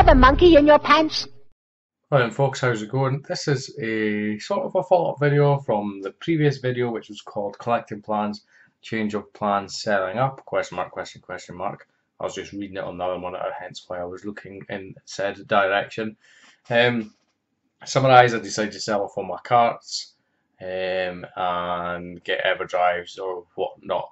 have a monkey in your pants? Hi folks, how's it going? This is a sort of a follow-up video from the previous video which was called Collecting Plans, Change of Plans, Selling Up, question mark, question, question mark. I was just reading it on the other monitor, hence why I was looking in said direction. Um, summarize, I decided to sell off all my carts um, and get EverDrives or whatnot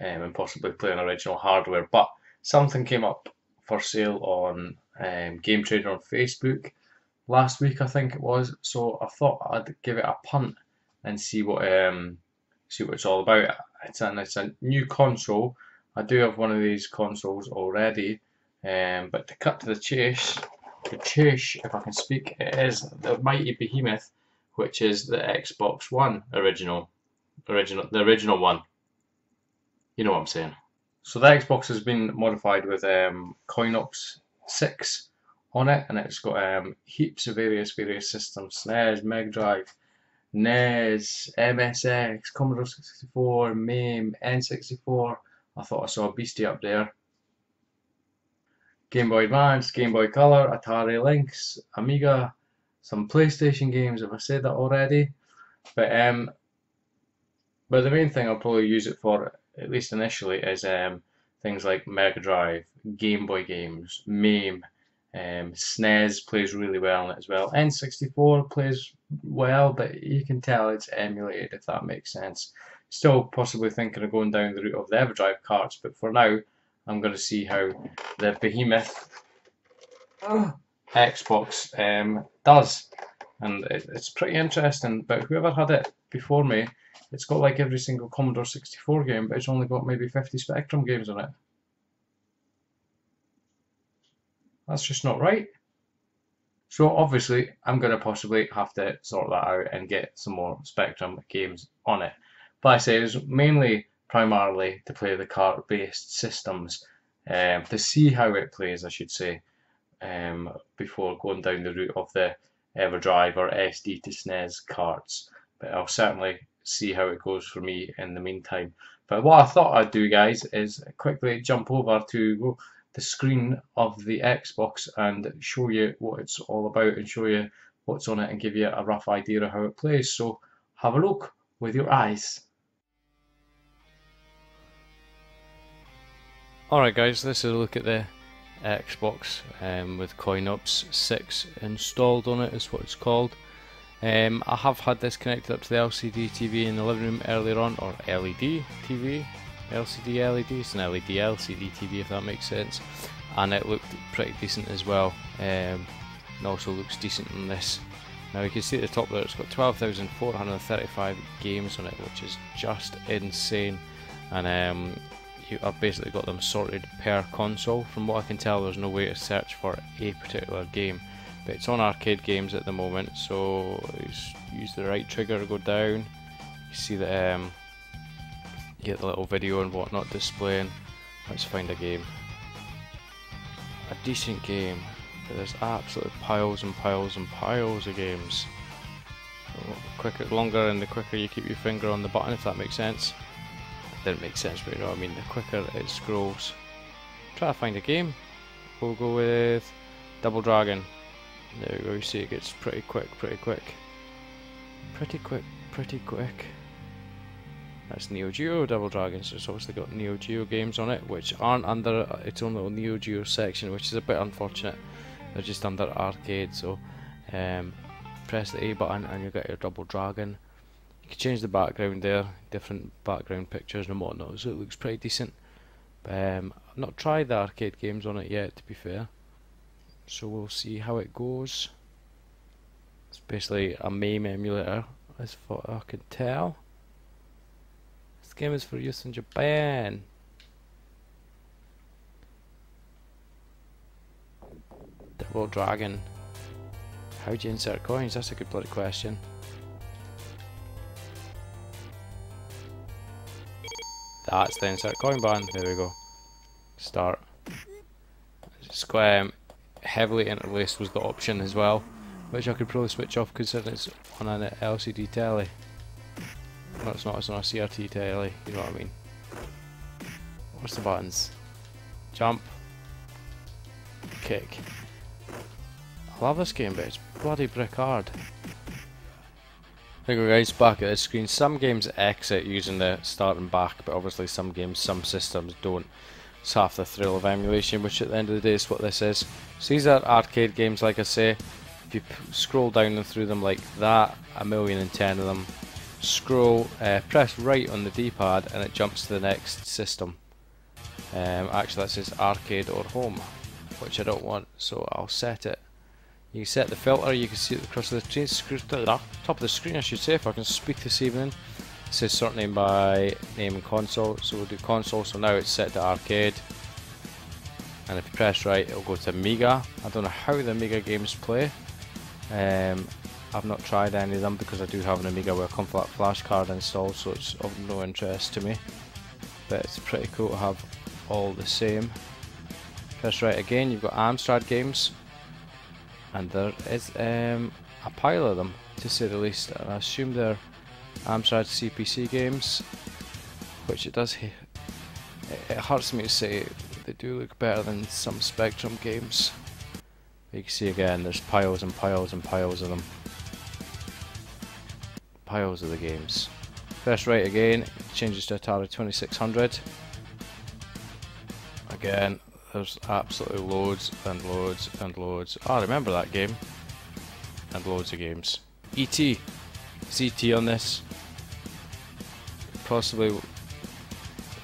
um, and possibly play on original hardware. But something came up for sale on um, Game Trader on Facebook last week, I think it was. So I thought I'd give it a punt and see what um, see what it's all about. It's a, it's a new console. I do have one of these consoles already, um, but to cut to the chase, the chase, if I can speak, is the mighty behemoth, which is the Xbox One original, original, the original one. You know what I'm saying. So the Xbox has been modified with um, CoinOps 6 on it, and it's got um, heaps of various various systems: SNES, Mega Drive, NES, MSX, Commodore 64, MAME, N64. I thought I saw a beastie up there. Game Boy Advance, Game Boy Color, Atari Lynx, Amiga, some PlayStation games. Have I said that already? But um, but the main thing I'll probably use it for, at least initially, is um things like Mega Drive, Game Boy games, MAME, um, SNES plays really well on it as well. N64 plays well, but you can tell it's emulated if that makes sense. Still possibly thinking of going down the route of the EverDrive carts, but for now I'm going to see how the behemoth Xbox um, does. And it, it's pretty interesting, but whoever had it before me, it's got like every single Commodore 64 game, but it's only got maybe 50 Spectrum games on it. That's just not right. So obviously I'm going to possibly have to sort that out and get some more Spectrum games on it. But I say it's mainly primarily to play the cart-based systems um, to see how it plays I should say um, before going down the route of the EverDrive or SD2SNES carts. But I'll certainly see how it goes for me in the meantime. But what I thought I'd do guys is quickly jump over to the screen of the Xbox and show you what it's all about and show you what's on it and give you a rough idea of how it plays. So have a look with your eyes. Alright guys, this is a look at the Xbox um, with CoinOps 6 installed on it is what it's called. Um, I have had this connected up to the LCD TV in the living room earlier on, or LED TV, LCD LED, it's an LED LCD TV if that makes sense, and it looked pretty decent as well, um, and also looks decent on this. Now you can see at the top there it's got 12,435 games on it, which is just insane, and um, you, I've basically got them sorted per console. From what I can tell, there's no way to search for a particular game, but it's on arcade games at the moment. So use the right trigger to go down. You see that um, you get the little video and whatnot displaying. Let's find a game. A decent game. But there's absolutely piles and piles and piles of games. The quicker, longer, and the quicker you keep your finger on the button, if that makes sense didn't make sense, but you know what I mean. The quicker it scrolls. Try to find a game. We'll go with Double Dragon. There we go. You see, it gets pretty quick, pretty quick, pretty quick, pretty quick. That's Neo Geo Double Dragon, so it's obviously got Neo Geo games on it, which aren't under its own little Neo Geo section, which is a bit unfortunate. They're just under arcade, so um, press the A button and you get your Double Dragon. You can change the background there, different background pictures and whatnot, so it looks pretty decent. Um, I've not tried the arcade games on it yet, to be fair. So we'll see how it goes. It's basically a MAME emulator, as far as I can tell. This game is for use in Japan. Double Dragon. How do you insert coins? That's a good bloody question. That's the insert coin button. There we go. Start. Um, heavily interlaced was the option as well, which I could probably switch off considering it's on an LCD telly. No, it's not. It's on a CRT telly. You know what I mean. What's the buttons? jump, kick. I love this game, but it's bloody brick hard. There you go guys, back at the screen. Some games exit using the start and back, but obviously some games, some systems don't. It's half the thrill of emulation, which at the end of the day is what this is. So these are arcade games, like I say. If you scroll down and through them like that, a million and ten of them. Scroll, uh, press right on the D-pad and it jumps to the next system. Um, actually that says arcade or home, which I don't want, so I'll set it. You can set the filter, you can see it across the top of the screen I should say, if I can speak this evening. It says sort name by name and console, so we'll do console, so now it's set to arcade. And if you press right, it'll go to Amiga. I don't know how the Amiga games play. Um, I've not tried any of them because I do have an Amiga with a CompactFlash card installed, so it's of no interest to me. But it's pretty cool to have all the same. Press right again, you've got Amstrad games, and there is um, a pile of them, to say the least. And I assume they're Amstrad CPC games, which it does. It, hurts me to say they do look better than some Spectrum games. You can see again, there's piles and piles and piles of them. Piles of the games. First right again, changes to Atari 2600. Again, there's absolutely loads and loads and loads. Oh, I remember that game. And loads of games. E.T. CT on this. Possibly.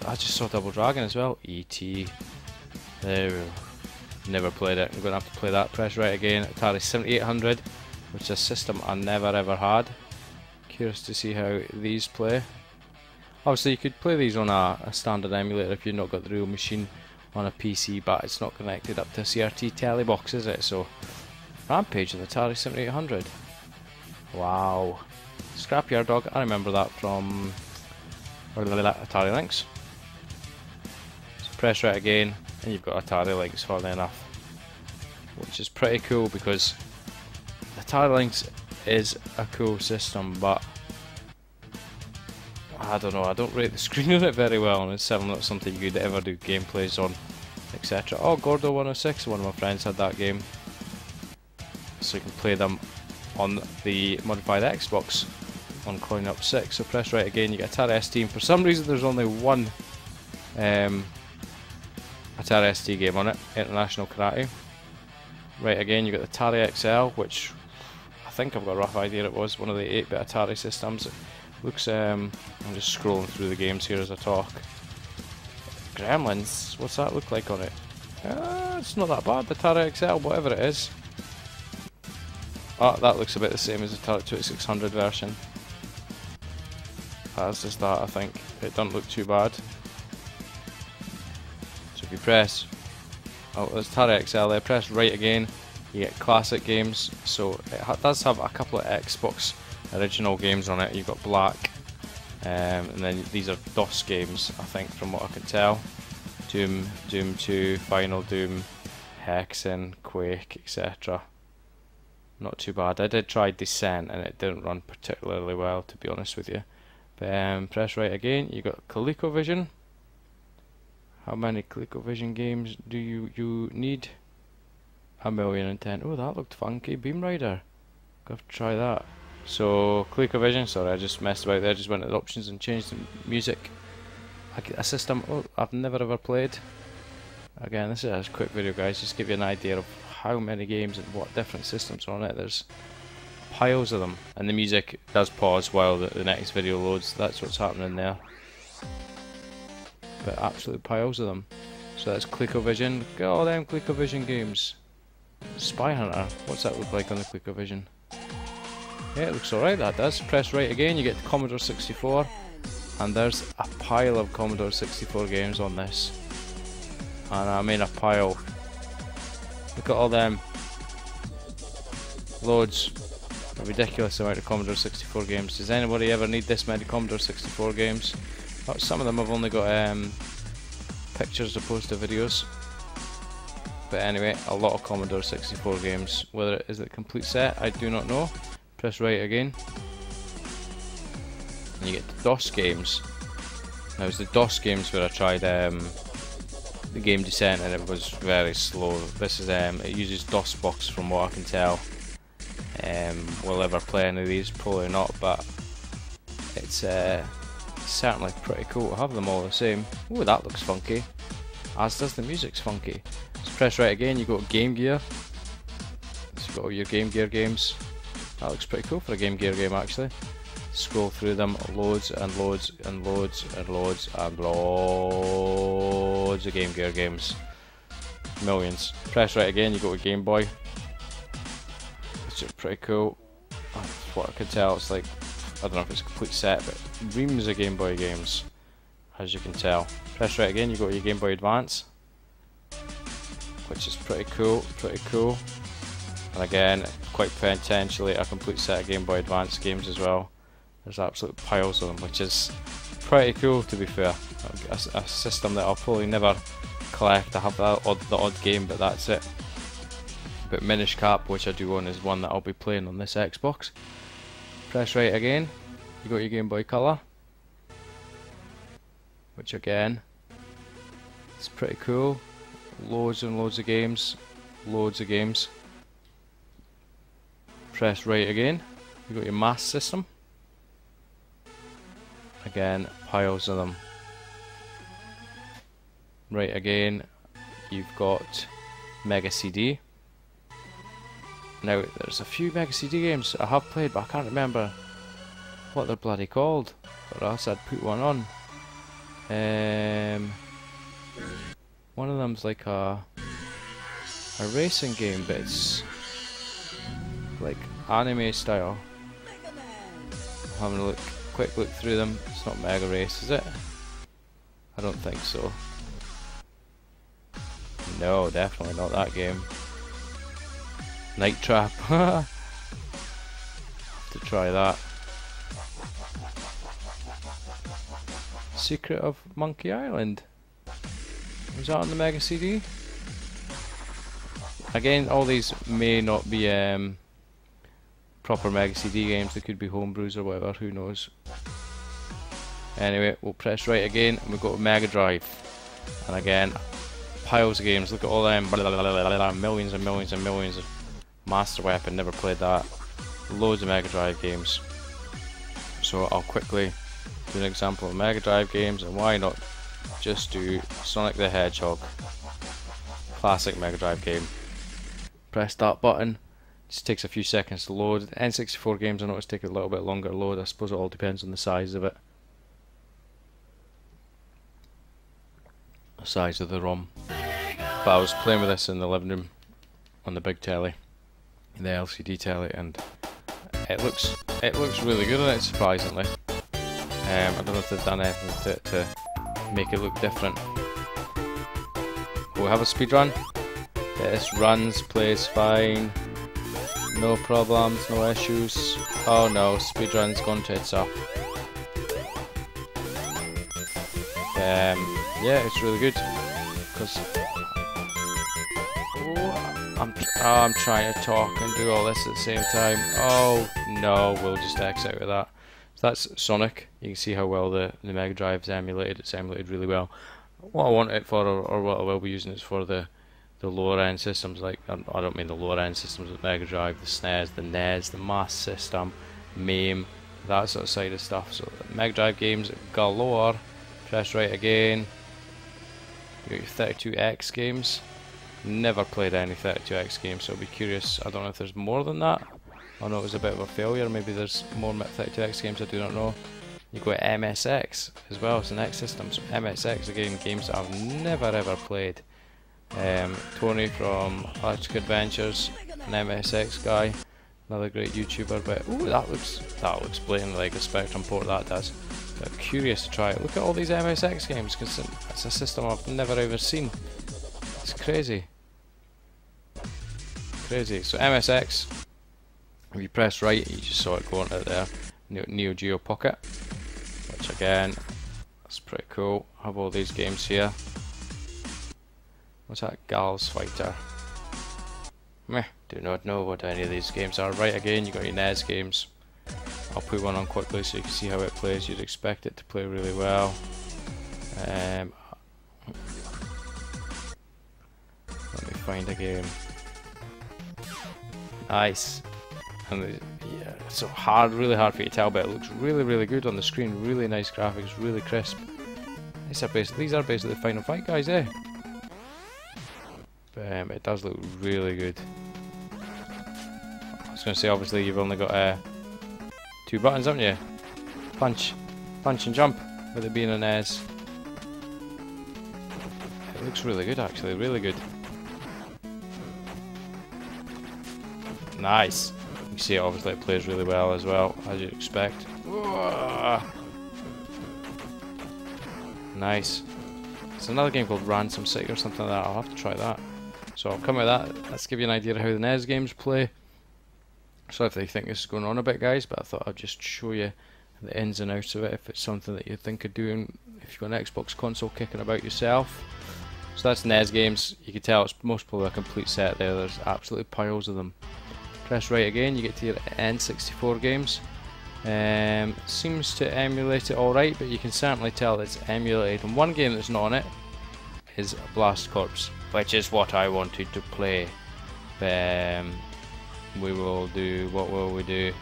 I just saw Double Dragon as well. E.T. There we. Never played it. I'm going to have to play that. Press right again. Atari 7800, which is a system I never ever had. Curious to see how these play. Obviously, you could play these on a, a standard emulator if you've not got the real machine on a PC, but it's not connected up to a CRT telly box, is it? So, Rampage of the Atari 7800. Wow. Scrapyard Dog, I remember that from Atari Lynx. So press right again, and you've got Atari Lynx, funnily enough. Which is pretty cool because Atari Lynx is a cool system, but I don't know, I don't rate the screen on it very well, and it's certainly not something you could ever do gameplays on, etc. Oh, Gordo 106, one of my friends had that game. So you can play them on the modified Xbox on CoinOps 6. So press right again, you get Atari ST, and for some reason there's only one um, Atari ST game on it, International Karate. Right again, you got the Atari XL, which I think I've got a rough idea it was one of the 8-bit Atari systems. Looks, um, I'm just scrolling through the games here as I talk. Gremlins, what's that look like on it? Uh, it's not that bad, the Atari XL, whatever it is. Oh, that looks a bit the same as the Atari 2600 version. That's just that, I think. It doesn't look too bad. So if you press... Oh, there's Atari XL there. Press right again. You get classic games. So it does have a couple of Xbox original games on it. You've got Black, um, and then these are DOS games, I think, from what I can tell. Doom, Doom 2, Final Doom, Hexen, Quake, etc. Not too bad. I did try Descent and it didn't run particularly well, to be honest with you. Um, press right again. You got ColecoVision. How many ColecoVision games do you you need? A million and ten. Oh, that looked funky. Beam Rider. To try that. So ColecoVision, sorry I just messed about there, just went to the options and changed the music. A system oh, I've never ever played. Again, this is a quick video guys, just give you an idea of how many games and what different systems are on it. There's piles of them, and the music does pause while the, the next video loads, that's what's happening there. But absolute piles of them. So that's ColecoVision, at all them ColecoVision games. Spy Hunter, what's that look like on the ColecoVision? Yeah, it looks alright, that does. Press right again, you get the Commodore 64. And there's a pile of Commodore 64 games on this. And I mean a pile. Look at all them. Loads. A ridiculous amount of Commodore 64 games. Does anybody ever need this many Commodore 64 games? Some of them have only got um, pictures opposed to videos. But anyway, a lot of Commodore 64 games. Whether it is a complete set, I do not know. Press right again. And you get the DOS games. Now it was the DOS games where I tried um, the game descent and it was very slow. This is um, it uses DOSBox from what I can tell. Um, will ever play any of these? Probably not, but it's uh, certainly pretty cool to have them all the same. Oh, that looks funky. As does the music's funky. Let's press right again. You go to Game Gear. So you've got all your Game Gear games. That looks pretty cool for a Game Gear game actually scroll through them loads and loads and loads and loads and loads of Game Gear games. Millions. Press right again, you go to Game Boy. Is pretty cool. Oh, that's what I can tell, it's like, I don't know if it's a complete set, but reams of Game Boy games, as you can tell. Press right again, you go to your Game Boy Advance. Which is pretty cool, pretty cool. And again, quite potentially a complete set of Game Boy Advance games as well. There's absolute piles of them, which is pretty cool to be fair. A, a system that I'll probably never collect. I have that odd, the odd game, but that's it. But Minish Cap, which I do own, is one that I'll be playing on this Xbox. Press right again. You got your Game Boy Color, which again, it's pretty cool. Loads and loads of games, loads of games. Press right again. You got your mass system. Again, piles of them. Right again, you've got Mega CD. Now, there's a few Mega CD games I have played, but I can't remember what they're bloody called. Or else I'd put one on. Um, one of them's like a a racing game, but it's like anime style. I'm having a look quick look through them. It's not Mega Race, is it? I don't think so. No, definitely not that game. Night Trap. To try that. Secret of Monkey Island. Was that on the Mega CD? Again, all these may not be um, proper Mega CD games, they could be homebrews or whatever, who knows. Anyway, we'll press right again and we've got Mega Drive. And again, piles of games, look at all them, blah, blah, blah, millions and millions and millions of Master Weapon, never played that. Loads of Mega Drive games. So I'll quickly do an example of Mega Drive games and why not just do Sonic the Hedgehog. Classic Mega Drive game. Press that button just takes a few seconds to load. N64 games I notice take a little bit longer to load. I suppose it all depends on the size of it. The size of the ROM. But I was playing with this in the living room on the big telly, the LCD telly, and it looks it looks really good on it surprisingly. Um, I don't know if they've done anything to, to make it look different. We'll have a speed run. This runs, plays fine. No problems, no issues. Oh no, speedrun's gone tits up. Um, yeah, it's really good. Because... I'm, oh, I'm trying to talk and do all this at the same time. Oh, no, we'll just exit with that. So that's Sonic. You can see how well the, the Mega Drive's emulated. It's emulated really well. What I want it for, or, or what I will be using it for the the lower end systems like um, I don't mean the lower end systems with Mega Drive, the SNES, the NES, the Mass System, MAME, that sort of side of stuff. So Mega Drive games galore. Press right again. You got your 32X games. Never played any 32X games, so I'll be curious. I don't know if there's more than that. I know it was a bit of a failure. Maybe there's more 32X games. I do not know. You got MSX as well. It's an X system. So MSX again, games that I've never ever played. Um, Tony from Electric Adventures, an MSX guy, another great YouTuber. But ooh, that looks that looks blatantly like a Spectrum port. That does. But curious to try it. Look at all these MSX games because it's a system I've never ever seen. It's crazy, crazy. So MSX. If you press right, you just saw it going out there. Neo Geo Pocket, which again, that's pretty cool. Have all these games here. What's that? Gals Fighter. Meh, do not know what any of these games are. Right, again, you got your NES games. I'll put one on quickly so you can see how it plays. You'd expect it to play really well. Um, find a game. Nice. And the, yeah, so hard, really hard for you to tell, but it looks really, really good on the screen. Really nice graphics, really crisp. These are basically, these are basically the Final Fight guys, eh? But um, it does look really good. I was going to say, obviously, you've only got uh, two buttons, haven't you? Punch, punch and jump, with it being an S. It looks really good, actually, really good. Nice. You see, obviously, it plays really well as well, as you'd expect. Nice. It's another game called Ransom City or something like that. I'll have to try that. So I'll come with that. Let's give you an idea of how the NES games play. So if they think this is going on a bit, guys, but I thought I'd just show you the ins and outs of it if it's something that you think of doing if you've got an Xbox console kicking about yourself. So that's NES games. You can tell it's most probably a complete set there. There's absolutely piles of them. Press right again, you get to your N64 games. Um, seems to emulate it alright, but you can certainly tell it's emulated. And one game that's not on it is Blast Corps, which is what I wanted to play. Um, we will do, what will we do?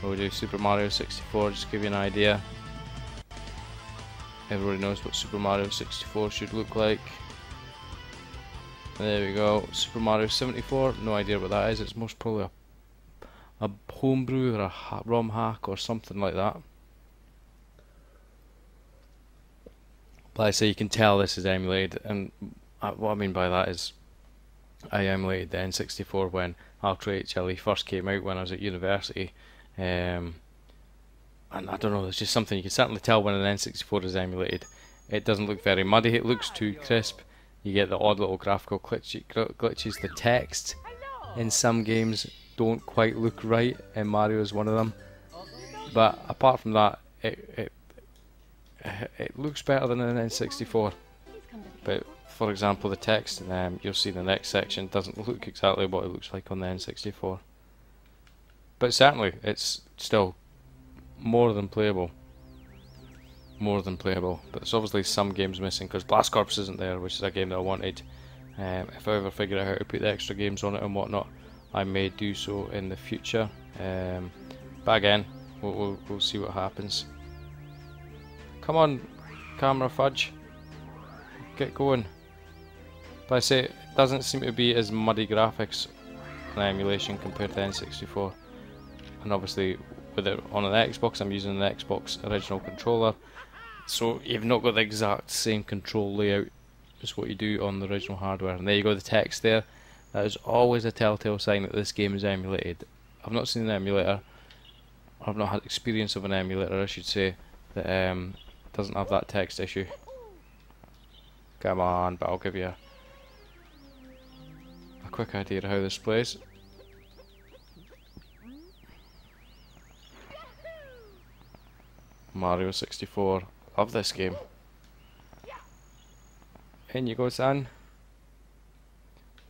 We'll do Super Mario 64, just give you an idea. Everybody knows what Super Mario 64 should look like. There we go, Super Mario 74, no idea what that is, it's most probably a a homebrew or a ha ROM hack or something like that. But I say you can tell this is emulated, and what I mean by that is I emulated the N64 when Ultra HLE first came out when I was at university. Um, and I don't know, there's just something you can certainly tell when an N64 is emulated. It doesn't look very muddy, it looks too crisp. You get the odd little graphical glitch glitches. The text in some games don't quite look right, and Mario is one of them. But apart from that, it it it looks better than an N64. But for example, the text, um, you'll see the next section doesn't look exactly what it looks like on the N64. But certainly, it's still more than playable. More than playable. But there's obviously some games missing because Blast Corps isn't there, which is a game that I wanted. Um, if I ever figure out how to put the extra games on it and whatnot, I may do so in the future. Um, but again, we'll, we'll, we'll see what happens. Come on, camera fudge. Get going. But I say, it doesn't seem to be as muddy graphics on emulation compared to N64. And obviously, with it on an Xbox, I'm using an Xbox original controller. So you've not got the exact same control layout as what you do on the original hardware. And there you go, the text there. That is always a telltale sign that this game is emulated. I've not seen an emulator, I've not had experience of an emulator I should say, that um, doesn't have that text issue. Come on, but I'll give you a, a quick idea of how this plays. Mario 64. Love this game. In you go, son.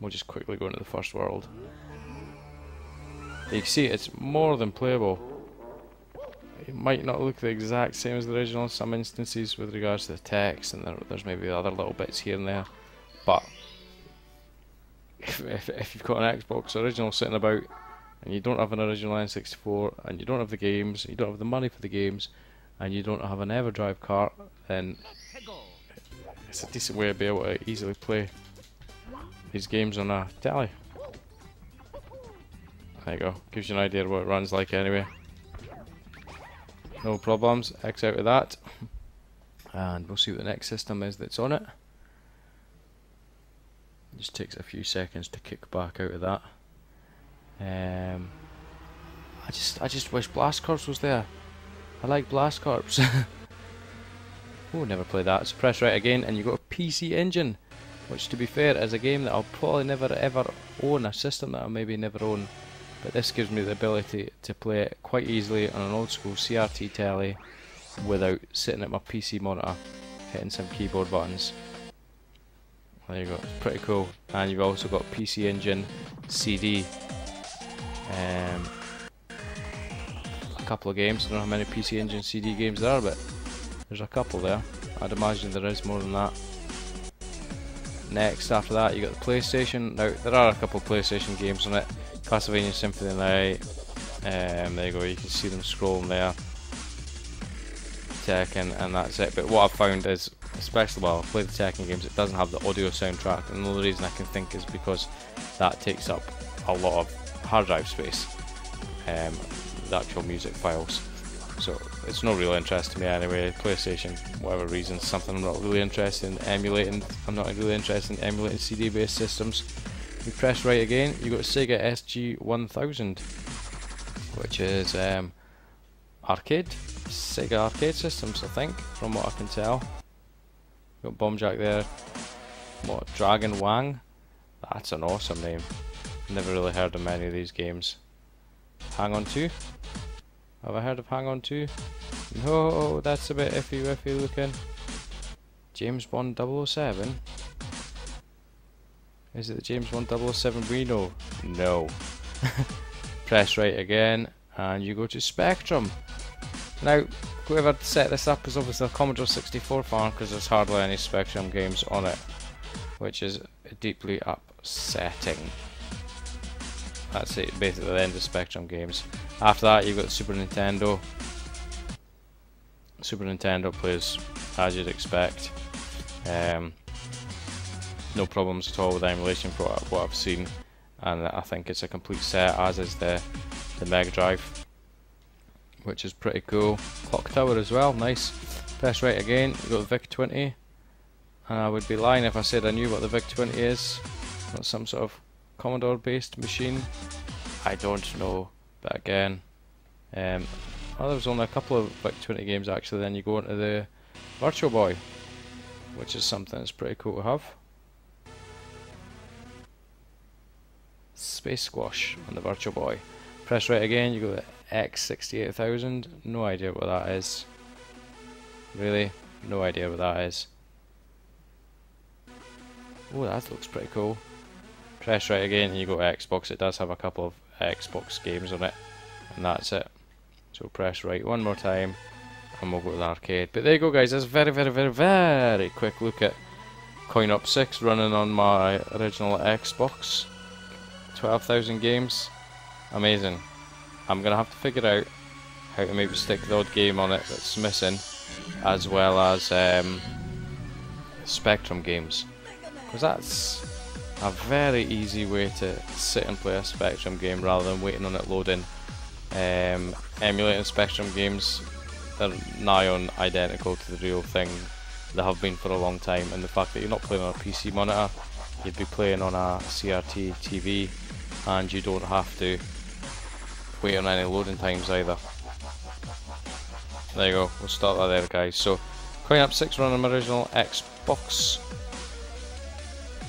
We'll just quickly go into the first world. You can see it's more than playable. It might not look the exact same as the original in some instances with regards to the text and there, there's maybe other little bits here and there. But if, if, if you've got an Xbox original sitting about and you don't have an original N64 and you don't have the games, you don't have the money for the games and you don't have an EverDrive cart then it's a decent way to be able to easily play these games on a telly. There you go. Gives you an idea of what it runs like anyway. No problems. X out of that. And we'll see what the next system is that's on it. just takes a few seconds to kick back out of that. Um, I just I just wish Blast Corps was there. I like Blast Corps. oh, never play that. So press right again and you got a PC engine which to be fair is a game that I'll probably never ever own, a system that I'll maybe never own, but this gives me the ability to play it quite easily on an old school CRT telly without sitting at my PC monitor hitting some keyboard buttons. There you go, it's pretty cool. And you've also got PC Engine CD. Um, a couple of games, I don't know how many PC Engine CD games there are, but there's a couple there. I'd imagine there is more than that. Next, after that, you got the PlayStation. Now, there are a couple of PlayStation games on it. Castlevania Symphony Night. Um, there you go, you can see them scrolling there. Tekken, and that's it. But what I've found is, especially while I play the Tekken games, it doesn't have the audio soundtrack. And the only reason I can think is because that takes up a lot of hard drive space. Um, the actual music files. So it's no real interest to me anyway. PlayStation, whatever reason, something I'm not really interested in emulating. I'm not really interested in emulating CD-based systems. You press right again, you got Sega SG-1000, which is um, arcade, Sega arcade systems, I think, from what I can tell. Got Bomb Jack there. What Dragon Wang? That's an awesome name. Never really heard of many of these games. Hang on 2. Have I heard of Hang On 2? No, that's a bit iffy iffy looking. James Bond 007? Is it the James Bond 007 we know? No. Press right again and you go to Spectrum. Now, whoever set this up is obviously a Commodore 64 fan because there's hardly any Spectrum games on it, which is deeply upsetting. That's it, basically the end of Spectrum games. After that, you've got Super Nintendo. Super Nintendo plays as you'd expect. Um, no problems at all with emulation for what I've seen, and I think it's a complete set, as is the the Mega Drive, which is pretty cool. Clock Tower as well, nice. Press right again, you've got the VIC 20, and I would be lying if I said I knew what the VIC 20 is. Not some sort of Commodore based machine. I don't know, but again, um, well, there was only a couple of VIC 20 games actually. Then you go into the Virtual Boy, which is something that's pretty cool to have. Space Squash on the Virtual Boy. Press right again, you go to X68000. No idea what that is. Really? No idea what that is. Oh, that looks pretty cool. Press right again and you go to Xbox. It does have a couple of Xbox games on it. And that's it. So press right one more time and we'll go to the arcade. But there you go guys, that's a very, very, very, very quick look at CoinOps 6 running on my original Xbox. 12,000 games. Amazing. I'm going to have to figure out how to maybe stick the odd game on it that's missing, as well as um, Spectrum games. Because that's a very easy way to sit and play a Spectrum game rather than waiting on it loading. Um, emulating Spectrum games, they're nigh on identical to the real thing. They have been for a long time, and the fact that you're not playing on a PC monitor, you'd be playing on a CRT TV and you don't have to wait on any loading times either. There you go, we'll start that there guys. So, CoinOps 6 running my original Xbox.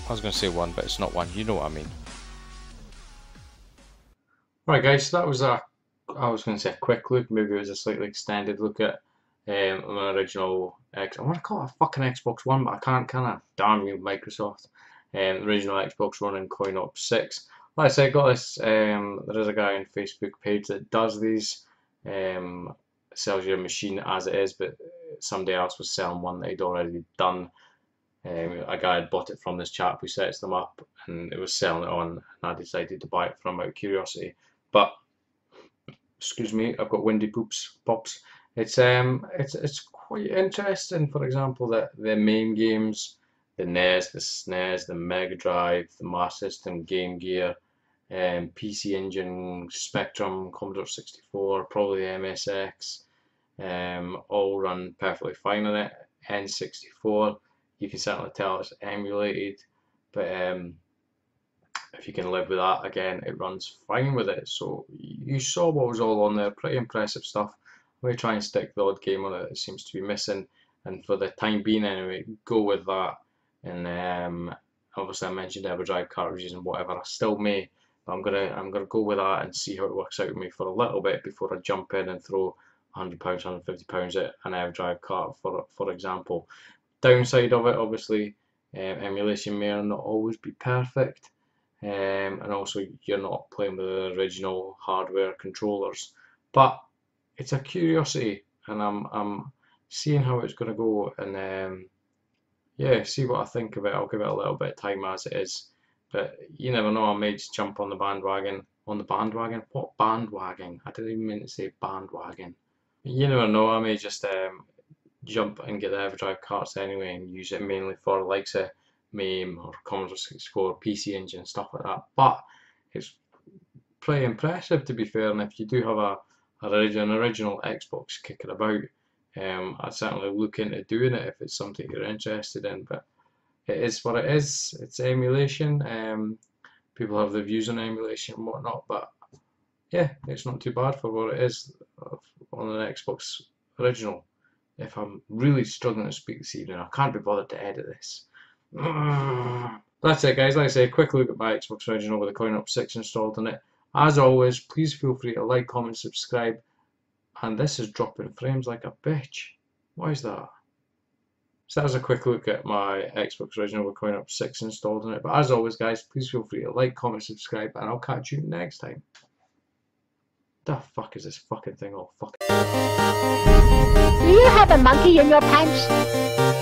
I was going to say one, but it's not one, you know what I mean. Right guys, so that was a, I was going to say a quick look, maybe it was a slightly extended look at um, my original X, I want to call it a fucking Xbox One, but I can't, can I? Damn you Microsoft. Um, original Xbox running CoinOps 6. Like I said, got this. Um, there is a guy on Facebook page that does these. Um, sells your machine as it is, but somebody else was selling one that he'd already done. Um, a guy had bought it from this chap who sets them up, and it was selling it on, and I decided to buy it from out of curiosity. But excuse me, I've got windy poops pops. It's um, it's it's quite interesting. For example, that the main games, the NES, the SNES, the Mega Drive, the Master System, Game Gear, um, PC Engine, Spectrum, Commodore 64, probably the MSX, um, all run perfectly fine on it. N64, you can certainly tell it's emulated, but um, if you can live with that, again, it runs fine with it. So you saw what was all on there, pretty impressive stuff. Going to try and stick the odd game on it that seems to be missing, and for the time being anyway, go with that. And um, obviously I mentioned EverDrive cartridges and whatever, I still may but I'm gonna I'm gonna go with that and see how it works out with me for a little bit before I jump in and throw 100 pounds, 150 pounds at an EverDrive cart for for example. Downside of it, obviously, um, emulation may not always be perfect, um, and also you're not playing with the original hardware controllers. But it's a curiosity, and I'm I'm seeing how it's gonna go, and um, yeah, see what I think of it. I'll give it a little bit of time as it is. But you never know, I may just jump on the bandwagon. On the bandwagon? What bandwagon? I didn't even mean to say bandwagon. You never know, I may just um, jump and get the EverDrive carts anyway and use it mainly for likes of MAME or Commodore 64, PC Engine, stuff like that. But it's pretty impressive to be fair, and if you do have a, a an original Xbox kicking about, um, I'd certainly look into doing it if it's something you're interested in. But it is what it is. It's emulation. Um, people have their views on emulation and whatnot, but yeah, it's not too bad for what it is on an Xbox original. If I'm really struggling to speak this evening, I can't be bothered to edit this. That's it, guys. Like I say, quick look at my Xbox original with the CoinOps 6 installed on it. As always, please feel free to like, comment, subscribe. And this is dropping frames like a bitch. Why is that? So that was a quick look at my Xbox original with CoinOps 6 installed on it. But as always, guys, please feel free to like, comment, subscribe, and I'll catch you next time. The fuck is this fucking thing all fucking... Do you have a monkey in your pants?